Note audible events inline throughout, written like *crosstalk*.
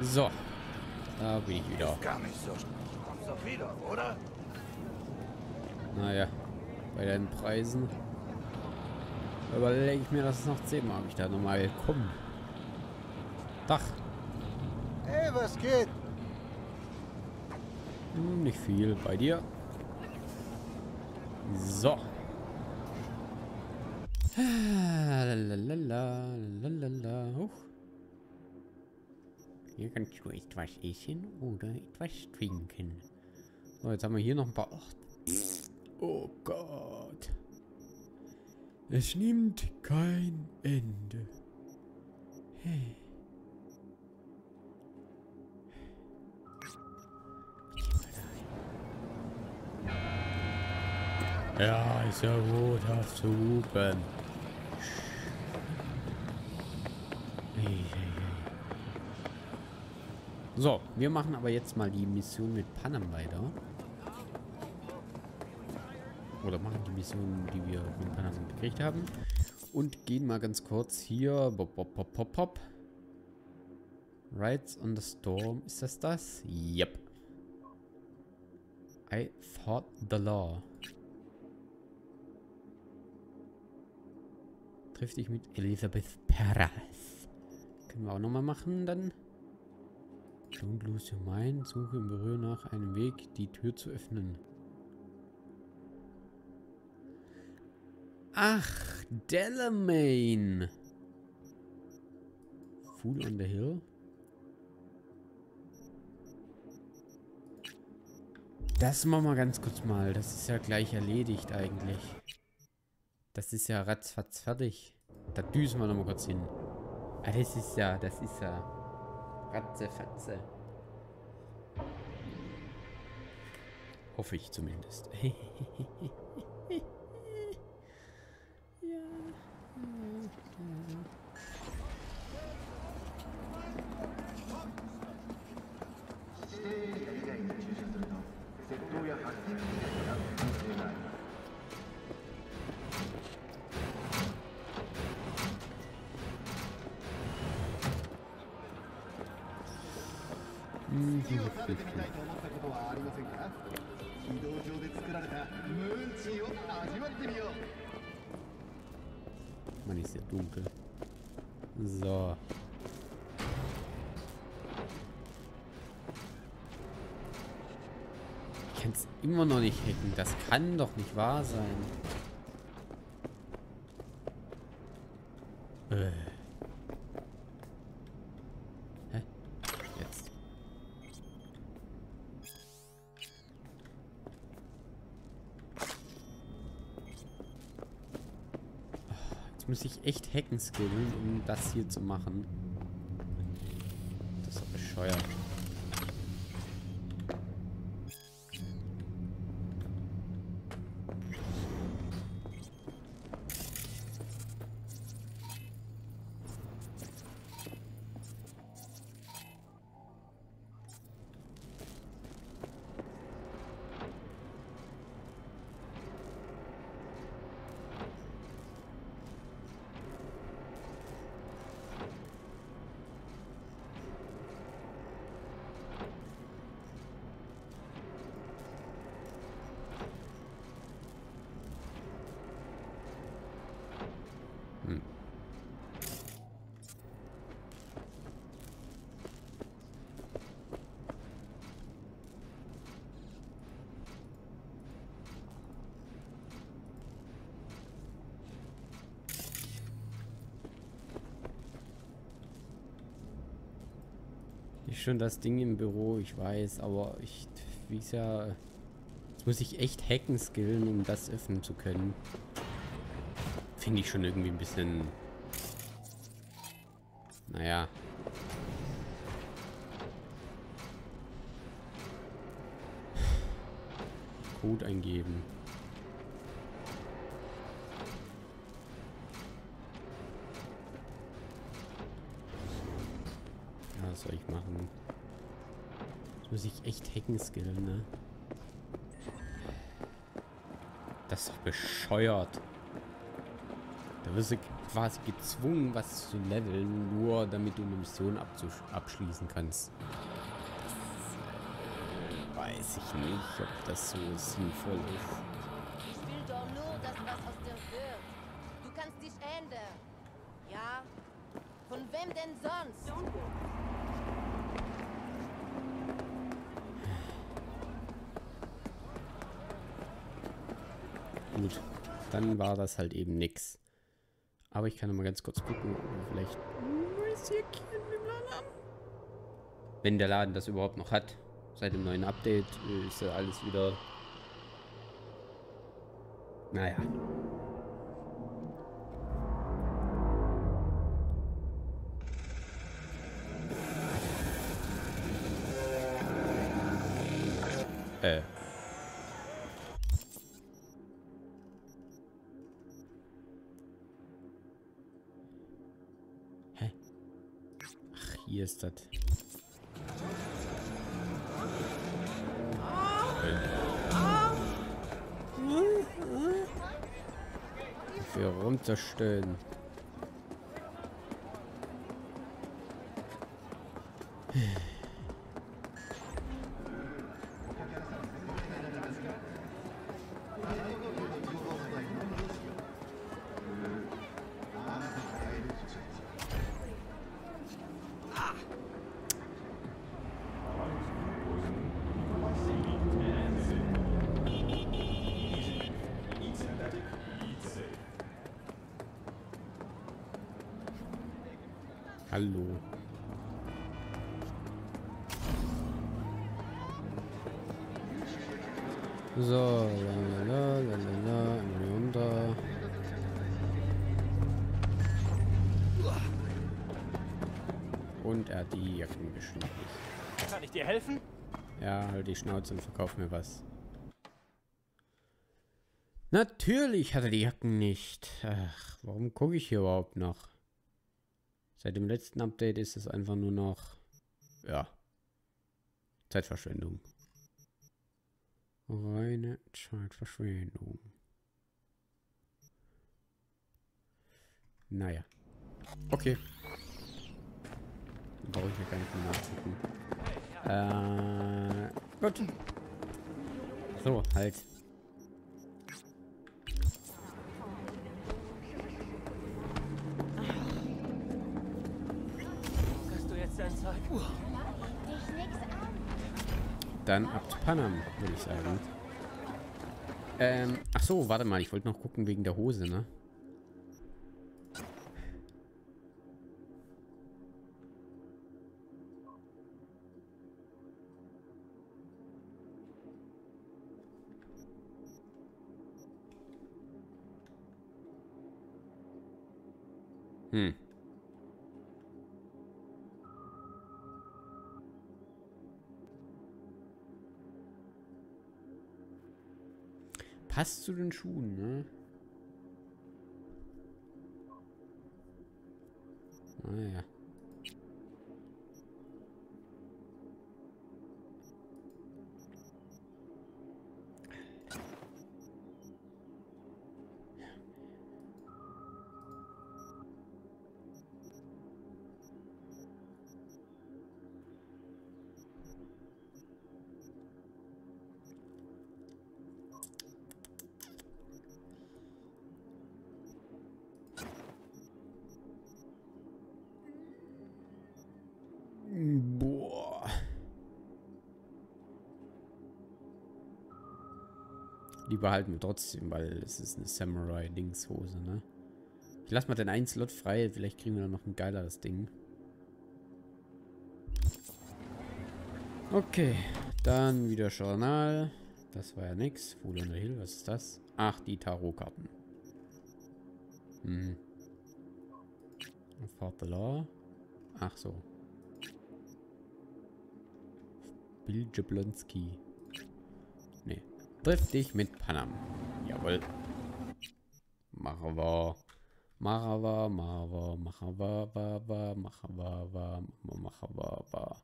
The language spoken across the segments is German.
So. Da bin ich wieder. Ist gar nicht so. Kommst doch wieder, oder? Naja. Bei den Preisen überlege ich mir das noch zehnmal, ob ich da nochmal komme. Dach. Hey, was geht? Hm, nicht viel bei dir. So. Lalalala, lalalala. Huch. Hier kannst du etwas essen oder etwas trinken. So, jetzt haben wir hier noch ein paar... Ach, oh Gott. Es nimmt kein Ende. Hey. Ja, ist ja gut auf zu hupen. So, wir machen aber jetzt mal die Mission mit Panam weiter. Oder machen die Mission, die wir von Panam gekriegt haben. Und gehen mal ganz kurz hier. Pop, pop, pop, pop, pop. Rides on the Storm. Ist das das? Yep. I thought the law. Triff dich mit Elizabeth Perez. Können wir auch nochmal machen dann. Don't lose your mind. Suche im Berühr nach einem Weg, die Tür zu öffnen. Ach, Delamain. Fool on the Hill. Das machen wir ganz kurz mal. Das ist ja gleich erledigt eigentlich. Das ist ja ratzfatz fertig. Da düsen wir nochmal kurz hin. Ah, das ist ja, das ist ja ratzefatze. Hoffe ich zumindest. *laughs* immer noch nicht hacken. Das kann doch nicht wahr sein. Äh. Hä? Jetzt. Jetzt muss ich echt hacken skillen, um das hier zu machen. Das ist doch bescheuert. Ist schon das Ding im Büro, ich weiß, aber ich, wie es ja, jetzt muss ich echt hacken skillen, um das öffnen zu können. Finde ich schon irgendwie ein bisschen, naja. Code eingeben. Muss ich echt hacken skillen, ne? Das ist doch bescheuert. Da wirst du quasi gezwungen, was zu leveln, nur damit du eine Mission abschließen kannst. Das weiß ich nicht, ob das so sinnvoll ist. Ich will doch nur, dass was aus dir wird. Du kannst dich ändern. Ja? Von wem denn sonst? Gut, dann war das halt eben nix. Aber ich kann mal ganz kurz gucken, ob wir vielleicht wenn der Laden das überhaupt noch hat. Seit dem neuen Update ist ja alles wieder... Naja. Hier ist das. Für runterstellen. La la la immer runter. Und er hat die Jacken geschnitten. Kann ich dir helfen? Ja, halt die Schnauze und verkauf mir was. Natürlich hat er die Jacken nicht. Ach, warum gucke ich hier überhaupt noch? Seit dem letzten Update ist es einfach nur noch, ja, Zeitverschwendung. Reine Zeitverschwendung. Naja. Okay. Dann brauche ich mir gar nicht mehr nachgucken. Äh, gut. So, halt. Hast du jetzt dein Zeug? Dann ab zu Panam, würde ich sagen. Ähm, ach so, warte mal, ich wollte noch gucken wegen der Hose, ne? Hm. Passt zu den Schuhen, ne? Naja. Boah. Die behalten wir trotzdem, weil es ist eine Samurai-Dingshose, ne? Ich lass mal den einen Slot frei, vielleicht kriegen wir dann noch ein geileres Ding. Okay, dann wieder Journal. Das war ja nix. Fool on the Hill, was ist das? Ach, die Tarotkarten. Hm. Fahrt Law. Ach so. Bill Jablonski. Triff dich mit Panam. Jawohl. Marava, Marava, Marava, Marava, Marava, Marava, Marava.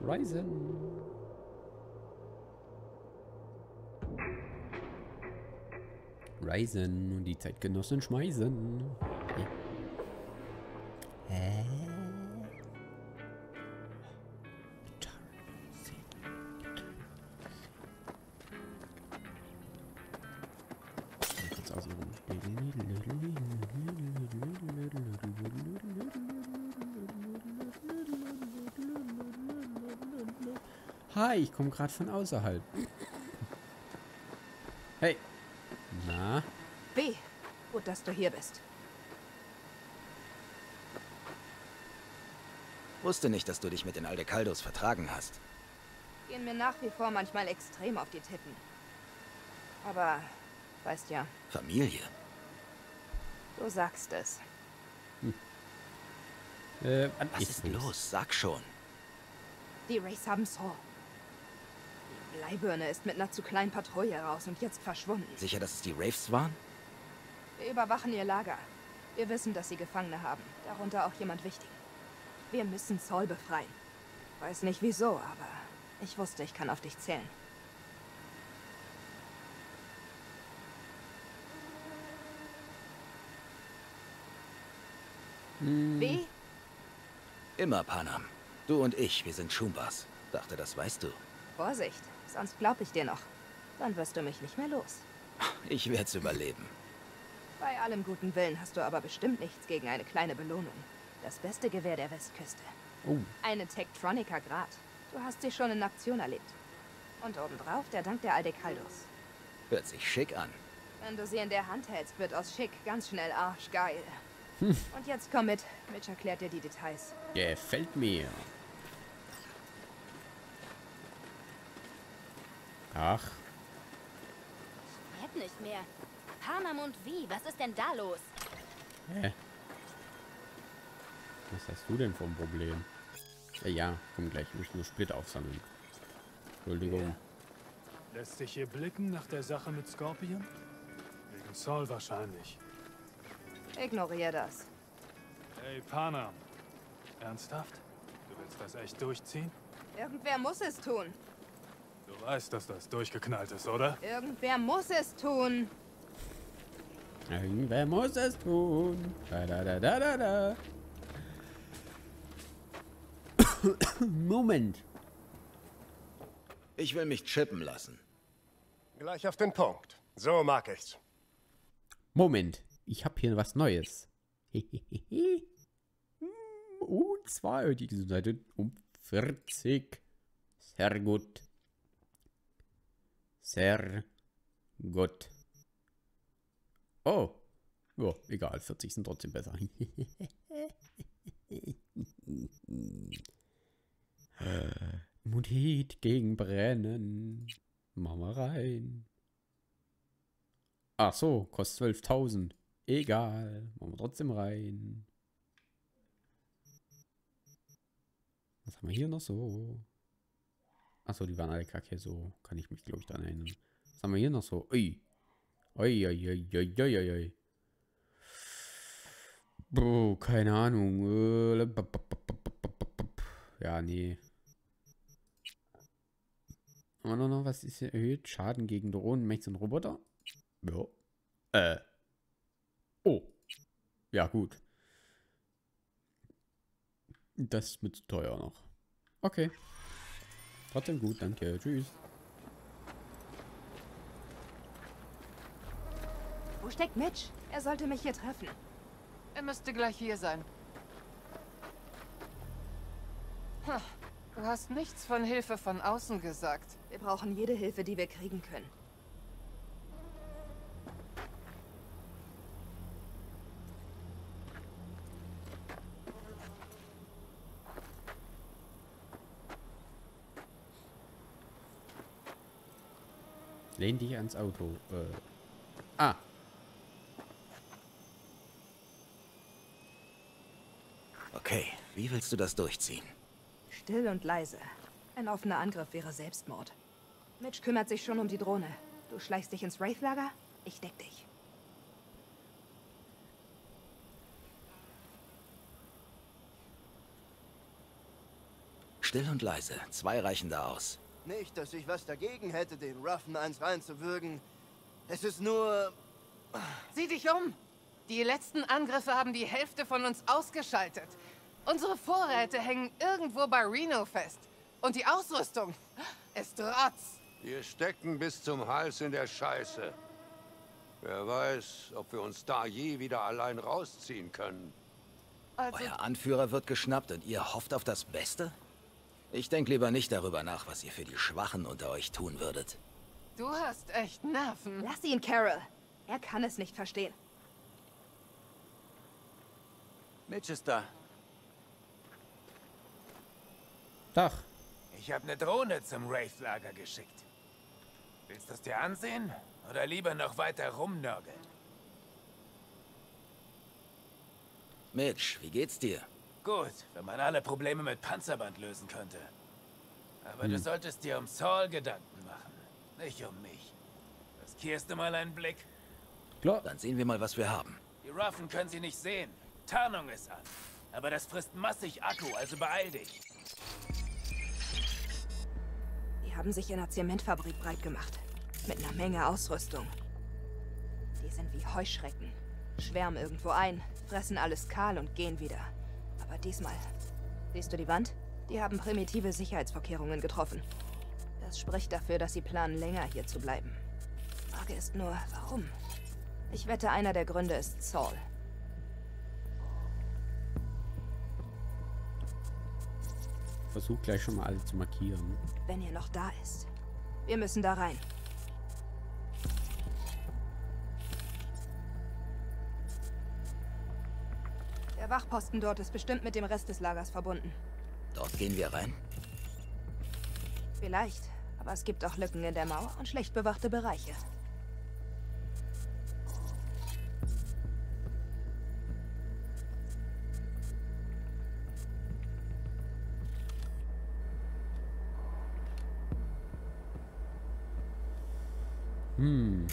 Ryzen. Ryzen und die Zeitgenossen schmeißen. Hä? Kurz Hi, ich komme gerade von außerhalb. Hey. Na? B, gut, dass du hier bist. Wusste nicht, dass du dich mit den Aldecaldos vertragen hast. Gehen mir nach wie vor manchmal extrem auf die Titten. Aber, weißt ja, Familie. du sagst es. Äh, Was ist los? Sag schon. Die Rays haben Saw. Bleibirne ist mit einer zu kleinen Patrouille raus und jetzt verschwunden. Sicher, dass es die Wraiths waren? Wir überwachen ihr Lager. Wir wissen, dass sie Gefangene haben. Darunter auch jemand wichtig. Wir müssen Saul befreien. Weiß nicht wieso, aber ich wusste, ich kann auf dich zählen. B, Immer Panam. Du und ich, wir sind Chumbas. Dachte, das weißt du. Vorsicht, sonst glaub ich dir noch. Dann wirst du mich nicht mehr los. Ich werd's überleben. Bei allem guten Willen hast du aber bestimmt nichts gegen eine kleine Belohnung. Das beste Gewehr der Westküste. Oh, Eine Tektronica Grad. Du hast sie schon in Aktion erlebt. Und obendrauf der Dank der Aldecaldos. Hört sich schick an. Wenn du sie in der Hand hältst, wird aus schick ganz schnell arschgeil. Und jetzt komm mit. Mitch erklärt dir die Details. gefällt mir. Ach, Red nicht mehr. Panam und wie? Was ist denn da los? hä? Was hast du denn für ein Problem? Ja, ja, komm gleich. Ich muss nur Split aufsammeln. Entschuldigung. Lässt sich hier blicken nach der Sache mit Scorpion? Wegen Saul wahrscheinlich. Ignorier das. Hey, Panam. Ernsthaft? Du willst das echt durchziehen? Irgendwer muss es tun. Du weißt, dass das durchgeknallt ist, oder? Irgendwer muss es tun. Irgendwer muss es tun. Da, da, da, da, da, da. Moment. Ich will mich chippen lassen. Gleich auf den Punkt. So mag ich's. Moment. Ich habe hier was Neues. Und zwar die Seite um 40. Sehr gut. Sehr gut. Oh. Ja, egal. 40 sind trotzdem besser. *laughs* Immunität gegen Brennen. Machen wir rein. Ach so, kostet 12.000. Egal. Machen wir trotzdem rein. Was haben wir hier noch so? Achso, die waren alle kacke. So kann ich mich, glaube ich, daran erinnern. Was haben wir hier noch so? Ui. Ui, ui, ui, ui, ui, ui. Boah, keine Ahnung. Ja, nee. Haben wir noch was ist hier erhöht? Schaden gegen Drohnen, Mechs und Roboter? Ja. Äh. Oh. Ja, gut. Das ist mir zu teuer noch. Okay. Trotzdem gut, danke. Tschüss. Wo steckt Mitch? Er sollte mich hier treffen. Er müsste gleich hier sein. Du hast nichts von Hilfe von außen gesagt. Wir brauchen jede Hilfe, die wir kriegen können. Lehn dich ans Auto. Äh. Ah. Okay, wie willst du das durchziehen? Still und leise. Ein offener Angriff wäre Selbstmord. Mitch kümmert sich schon um die Drohne. Du schleichst dich ins Wraith-Lager, ich deck dich. Still und leise. Zwei reichen da aus. Nicht, dass ich was dagegen hätte, den Ruffen eins reinzuwürgen. Es ist nur... Sieh dich um! Die letzten Angriffe haben die Hälfte von uns ausgeschaltet. Unsere Vorräte hängen irgendwo bei Reno fest. Und die Ausrüstung ist Rotz. Wir stecken bis zum Hals in der Scheiße. Wer weiß, ob wir uns da je wieder allein rausziehen können. Also, Euer Anführer wird geschnappt und ihr hofft auf das Beste? Ich denke lieber nicht darüber nach, was ihr für die Schwachen unter euch tun würdet. du hast echt Nerven. Lass ihn, Carol. Er kann es nicht verstehen. Mitch ist da. Doch. Ich habe eine Drohne zum Wraith-Lager geschickt. Willst du es dir ansehen? Oder lieber noch weiter rumnörgeln? Mitch, wie geht's dir? Gut, wenn man alle Probleme mit Panzerband lösen könnte. Aber du solltest dir um Saul Gedanken machen, nicht um mich. Riskierst du mal einen Blick? Klar. Dann sehen wir mal, was wir haben. Die Ruffen können sie nicht sehen. Tarnung ist an. Aber das frisst massig Akku, also beeil dich. Die haben sich in einer Zementfabrik breit gemacht. Mit einer Menge Ausrüstung. Die sind wie Heuschrecken. Schwärmen irgendwo ein, fressen alles kahl und gehen wieder. Aber diesmal. Siehst du die Wand? Die haben primitive Sicherheitsvorkehrungen getroffen. Das spricht dafür, dass sie planen, länger hier zu bleiben. Frage ist nur, warum? Ich wette, einer der Gründe ist Saul. Versuch gleich schon mal alle zu markieren. Wenn er noch da ist. Wir müssen da rein. Der Wachposten dort ist bestimmt mit dem Rest des Lagers verbunden. Dort gehen wir rein. Vielleicht, aber es gibt auch Lücken in der Mauer und schlecht bewachte Bereiche. Hm.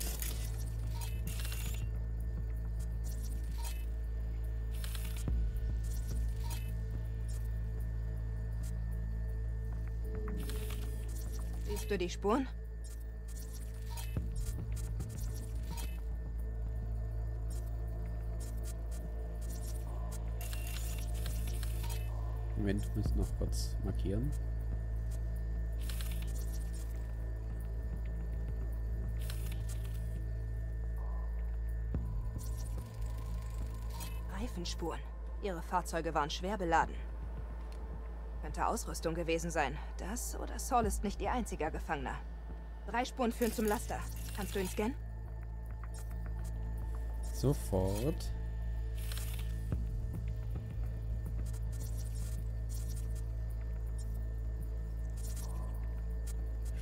Siehst du die Spuren? Moment, muss noch kurz markieren. Reifenspuren. Ihre Fahrzeuge waren schwer beladen. Könnte Ausrüstung gewesen sein. Das oder Saul ist nicht ihr einziger Gefangener. Drei Spuren führen zum Laster. Kannst du ihn scannen? Sofort.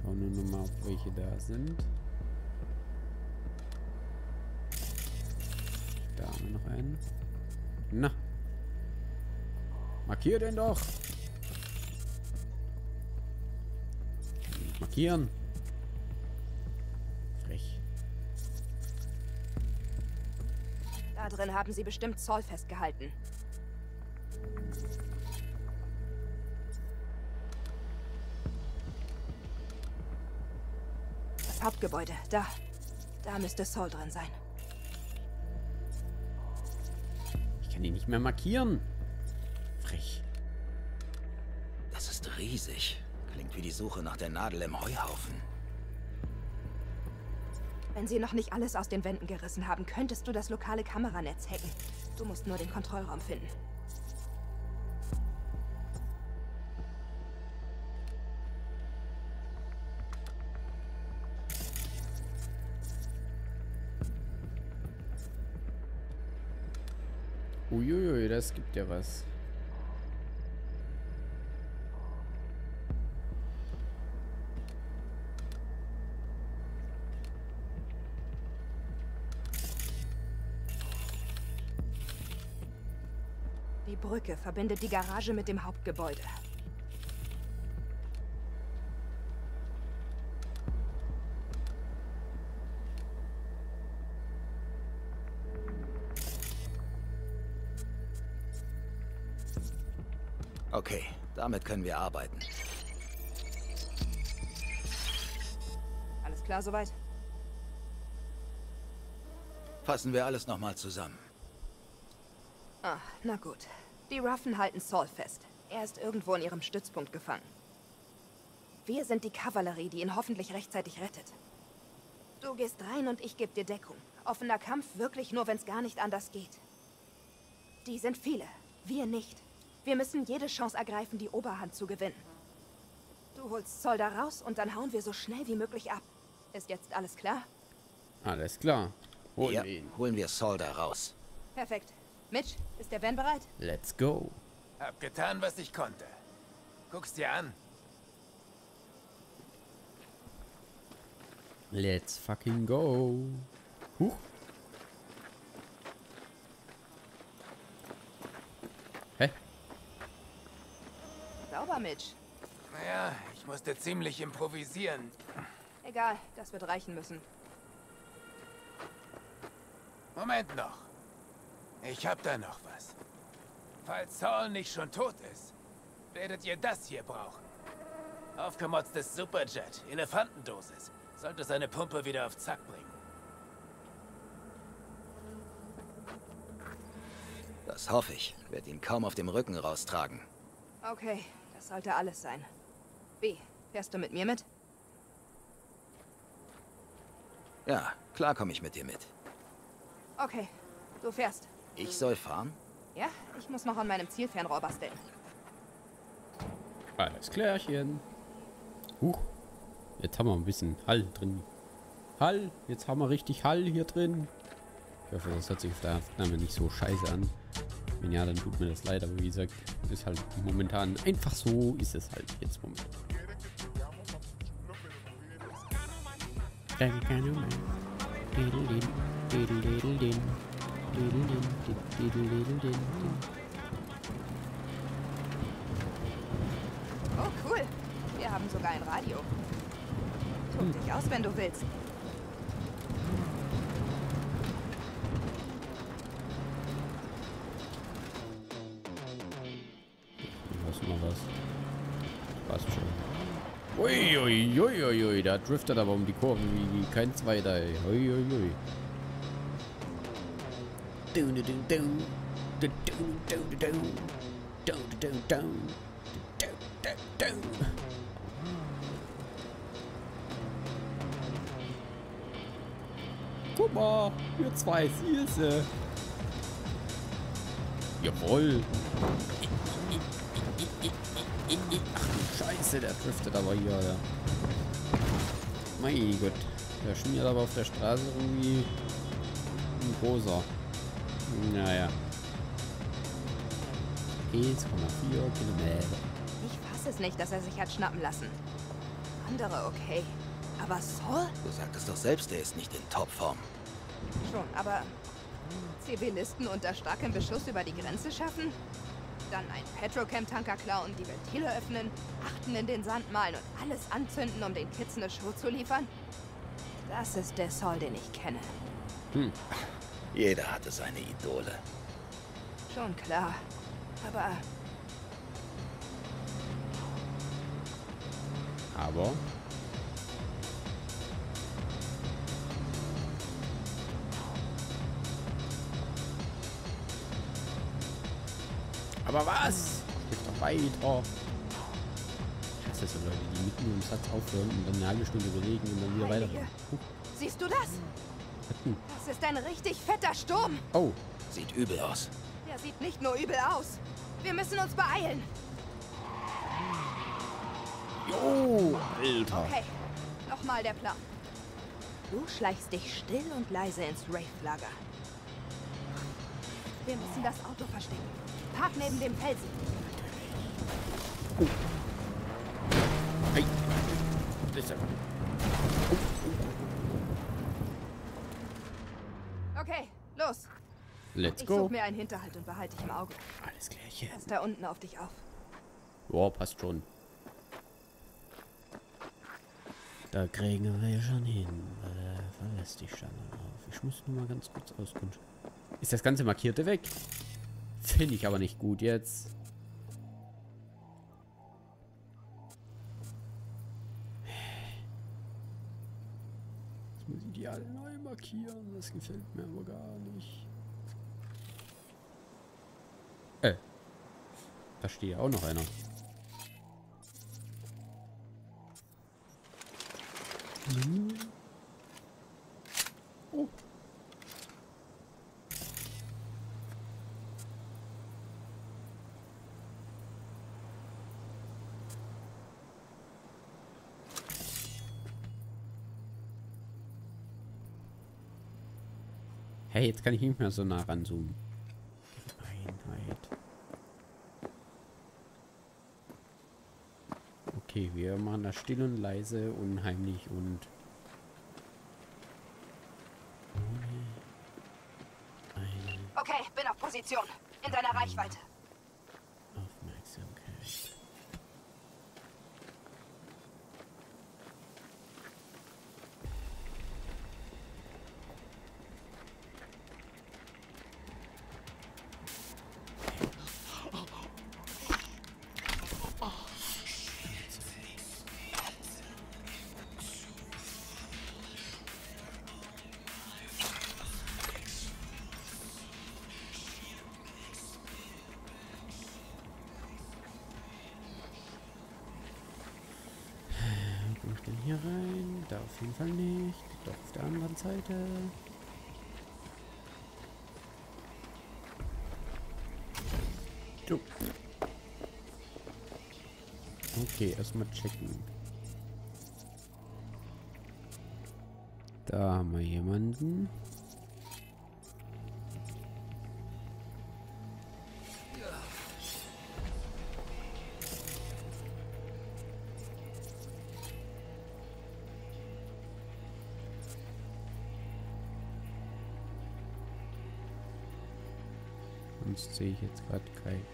Schauen wir nur mal, ob welche da sind. Da haben wir noch einen. Na. Markier den doch. Markieren. Frech. Da drin haben sie bestimmt Saul festgehalten. Das Hauptgebäude, da. Da müsste Saul drin sein. Ich kann ihn nicht mehr markieren. Frech. Das ist riesig. Klingt wie die Suche nach der Nadel im Heuhaufen. Wenn sie noch nicht alles aus den Wänden gerissen haben, könntest du das lokale Kameranetz hacken. Du musst nur den Kontrollraum finden. Uiuiui, das gibt ja was. Brücke verbindet die Garage mit dem Hauptgebäude. Okay, damit können wir arbeiten. Alles klar soweit? Fassen wir alles nochmal zusammen. Ah, na gut. Die Ruffen halten Saul fest. Er ist irgendwo in ihrem Stützpunkt gefangen. Wir sind die Kavallerie, die ihn hoffentlich rechtzeitig rettet. Du gehst rein und ich gebe dir Deckung. Offener Kampf wirklich nur, wenn es gar nicht anders geht. Die sind viele, wir nicht. Wir müssen jede Chance ergreifen, die Oberhand zu gewinnen. Du holst Zoll da raus und dann hauen wir so schnell wie möglich ab. Ist jetzt alles klar? Alles klar. Holen ja, wir ihn. holen wir Saul da raus. Perfekt. Mitch, ist der Van bereit? Let's go. Hab getan, was ich konnte. Guck's dir an. Let's fucking go. Huch. Hä? Sauber, Mitch. Naja, ich musste ziemlich improvisieren. Egal, das wird reichen müssen. Moment noch. Ich hab da noch was. Falls Saul nicht schon tot ist, werdet ihr das hier brauchen. Aufgemotztes Superjet, Elefantendosis. Sollte seine Pumpe wieder auf Zack bringen. Das hoffe ich. Werd ihn kaum auf dem Rücken raustragen. Okay, das sollte alles sein. Wie? Fährst du mit mir mit? Ja, klar komme ich mit dir mit. Okay, du fährst. Ich soll fahren? Ja, ich muss noch an meinem Zielfernrohr basteln. Alles klärchen. Huch. Jetzt haben wir ein bisschen Hall drin. Hall. Jetzt haben wir richtig Hall hier drin. Ich hoffe, das hört sich auf der Aufnahme nicht so scheiße an. Wenn ja, dann tut mir das leid. Aber wie gesagt, ist halt momentan einfach so ist es halt jetzt momentan. Oh, cool. Wir haben sogar ein Radio. Tob dich aus, wenn du willst. Was mal was. Passt schon. Uiuiuiui, ui, ui, ui, da driftet aber um die Kurven wie, wie kein zweiter, ey. Uiuiui. Ui. Du, Guck mal, wir zwei, sie. Jawohl. Ach du Scheiße, der driftet aber hier, ja. Mein Gott. Der schmiert aber auf der Straße irgendwie ein großer. Naja. 1,4 Kilometer. Ich fasse es nicht, dass er sich hat schnappen lassen. Andere okay. Aber Saul? Du sagtest doch selbst, er ist nicht in Topform. Schon, aber Zivilisten unter starkem Beschuss über die Grenze schaffen? Dann ein Petrochem-Tanker klauen, die Ventile öffnen, Achten in den Sand malen und alles anzünden, um den Kids eine Show zu liefern? Das ist der Saul, den ich kenne. Hm. Jeder hatte seine Idole. Schon klar. Aber Aber. Aber was? Sprich doch weiter. Ich hasse so Leute, die mitten im Satz aufhören und dann eine halbe Stunde überlegen und dann wieder weiter. Siehst du das? Das ist ein richtig fetter Sturm. Oh, Sieht übel aus. Der sieht nicht nur übel aus. Wir müssen uns beeilen. jo, Alter. Okay, nochmal der Plan. Du schleichst dich still und leise ins Wraith-Lager. Wir müssen das Auto verstecken. Park neben dem Felsen. Hey. Das ist ja- Okay, los. Let's Ich go. suche mir einen Hinterhalt und behalte dich im Auge. Alles klärchen. Pass da unten auf dich auf. Ja, passt schon. Da kriegen wir schon hin. Äh, verlässt dich schon auf. Ich muss nur mal ganz kurz auskunft. Ist das ganze Markierte weg? Finde ich aber nicht gut jetzt. Jetzt muss ich die alle neu markieren. Das gefällt mir aber gar nicht. Äh. Da steht ja auch noch einer. Hm. Oh. Hey, jetzt kann ich nicht mehr so nah ranzoomen. Okay, wir machen das still und leise, unheimlich und... Okay, bin auf Position. In deiner Reichweite. Okay, erstmal checken. Da haben wir jemanden. Sonst sehe ich jetzt gerade keinen.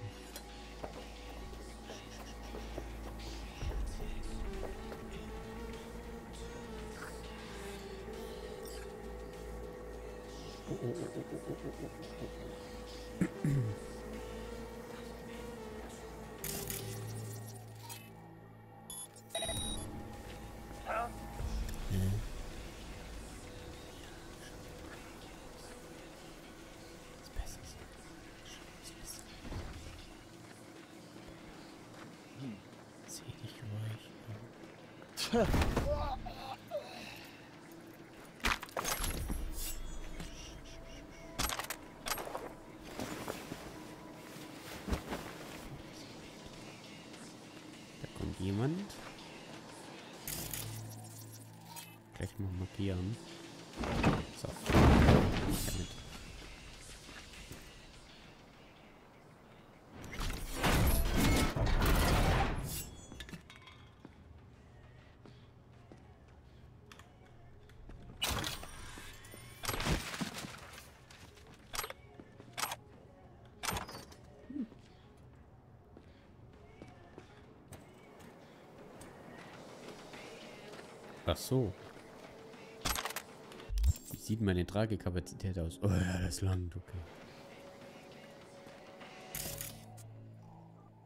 Jemand. Gleich mal markieren. Ach so. Wie sieht meine Tragekapazität aus? Oh ja, das langt, okay.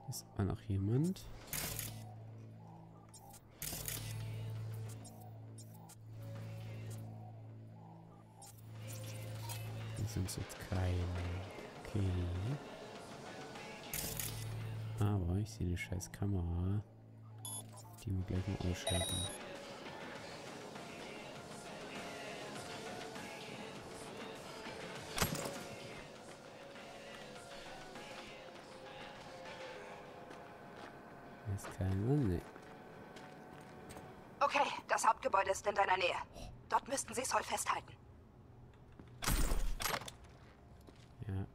Ist auch noch jemand? Das sind jetzt keine. Okay. Aber ich sehe eine scheiß Kamera. Die wir gleich mal ausschalten. Ist in deiner Nähe. Dort müssten sie Sol festhalten. Ja.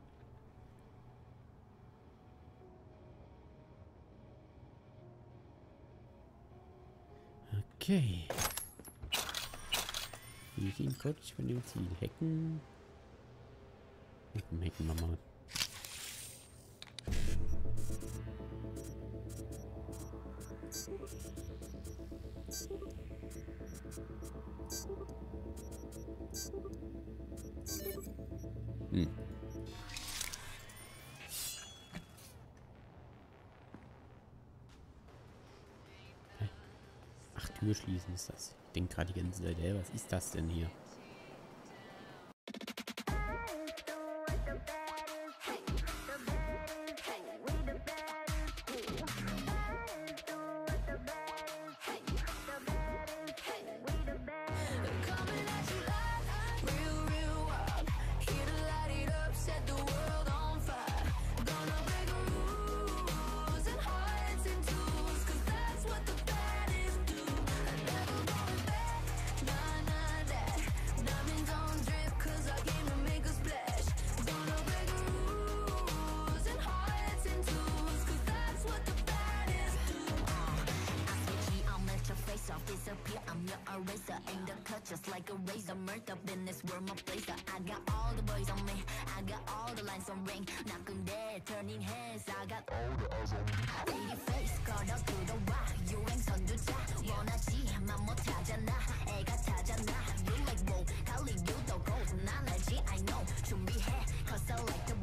Okay. Wir sind kurz von dem Ziel. Hacken. Hacken, hacken wir mal. Tür schließen ist das. Ich denke gerade die ganze Zeit, ey, was ist das denn hier? just like a razor. Murked up in this world, my place. I got all the boys on me. I got all the lines on ring. Knocking dead, turning heads. I got all the eyes on me. Baby face, 걸어 들어와. 유행 선두자. 원하지만 못하잖아. 애가 타잖아. You like whoa. 갈리 you the gold. 난 알지, I know. 준비해. Cause I like the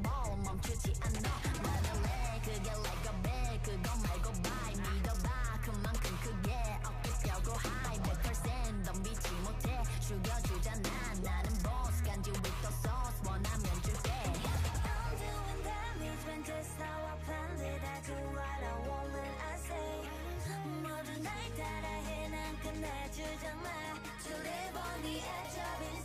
나 주장마 To live on the edge of